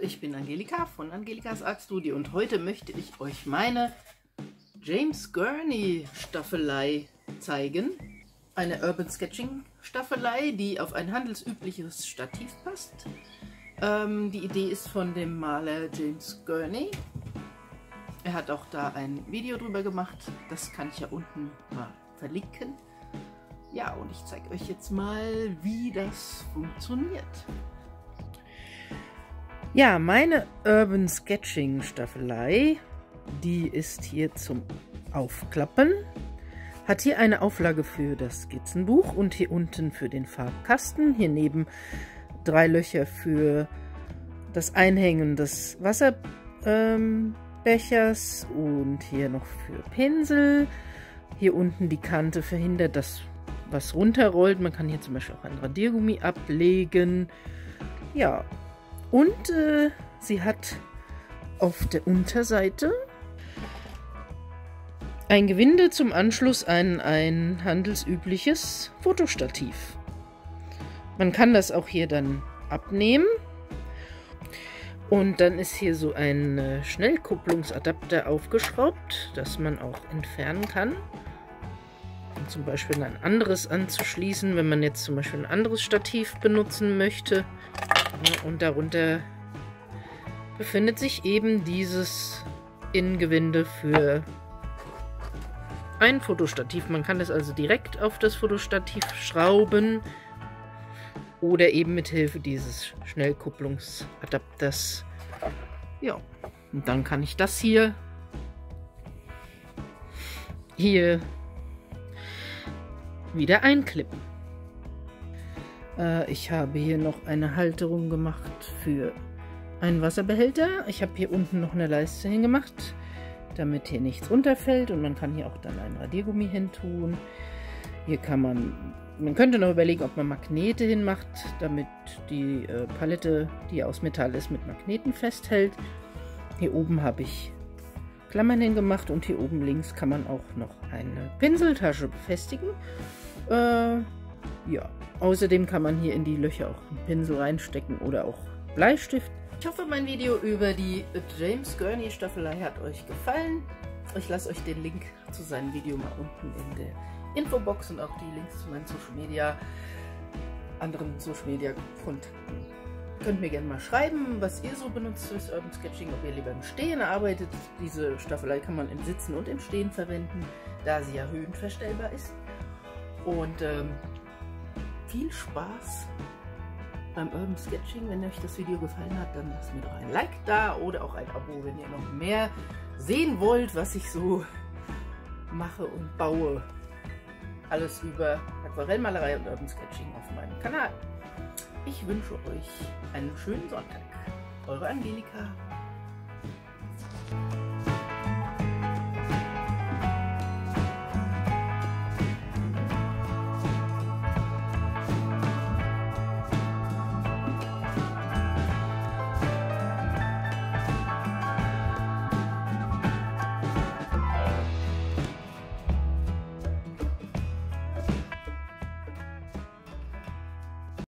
ich bin Angelika von Angelikas Art Studio und heute möchte ich euch meine James Gurney Staffelei zeigen. Eine Urban Sketching Staffelei, die auf ein handelsübliches Stativ passt. Ähm, die Idee ist von dem Maler James Gurney. Er hat auch da ein Video drüber gemacht, das kann ich ja unten mal verlinken. Ja, und ich zeige euch jetzt mal, wie das funktioniert. Ja, meine Urban Sketching Staffelei, die ist hier zum Aufklappen. Hat hier eine Auflage für das Skizzenbuch und hier unten für den Farbkasten. Hier neben drei Löcher für das Einhängen des Wasserbechers ähm, und hier noch für Pinsel. Hier unten die Kante verhindert, dass was runterrollt. Man kann hier zum Beispiel auch ein Radiergummi ablegen. Ja, und äh, sie hat auf der Unterseite ein Gewinde zum Anschluss an ein handelsübliches Fotostativ. Man kann das auch hier dann abnehmen. Und dann ist hier so ein äh, Schnellkupplungsadapter aufgeschraubt, das man auch entfernen kann. Um zum Beispiel ein anderes anzuschließen, wenn man jetzt zum Beispiel ein anderes Stativ benutzen möchte. Und darunter befindet sich eben dieses Innengewinde für ein Fotostativ. Man kann es also direkt auf das Fotostativ schrauben oder eben mit Hilfe dieses Schnellkupplungsadapters. Ja, und dann kann ich das hier hier wieder einklippen. Äh, ich habe hier noch eine Halterung gemacht für einen Wasserbehälter. Ich habe hier unten noch eine Leiste hingemacht, damit hier nichts runterfällt und man kann hier auch dann ein Radiergummi hin tun. Hier kann man, man könnte noch überlegen, ob man Magnete hinmacht, damit die äh, Palette, die aus Metall ist, mit Magneten festhält. Hier oben habe ich Klammern hingemacht und hier oben links kann man auch noch eine Pinseltasche befestigen. Äh, ja, außerdem kann man hier in die Löcher auch einen Pinsel reinstecken oder auch Bleistift. Ich hoffe, mein Video über die James Gurney Staffelei hat euch gefallen. Ich lasse euch den Link zu seinem Video mal unten in der Infobox und auch die Links zu meinen Social Media, anderen Social Media Kontakten. Könnt mir gerne mal schreiben, was ihr so benutzt fürs Urban Sketching, ob ihr lieber im Stehen arbeitet. Diese Staffelei kann man im Sitzen und im Stehen verwenden, da sie ja höhenverstellbar ist. Und ähm, viel Spaß beim Urban Sketching. Wenn euch das Video gefallen hat, dann lasst mir doch ein Like da oder auch ein Abo, wenn ihr noch mehr sehen wollt, was ich so mache und baue. Alles über Aquarellmalerei und Urban Sketching auf meinem Kanal. Ich wünsche euch einen schönen Sonntag. Eure Angelika.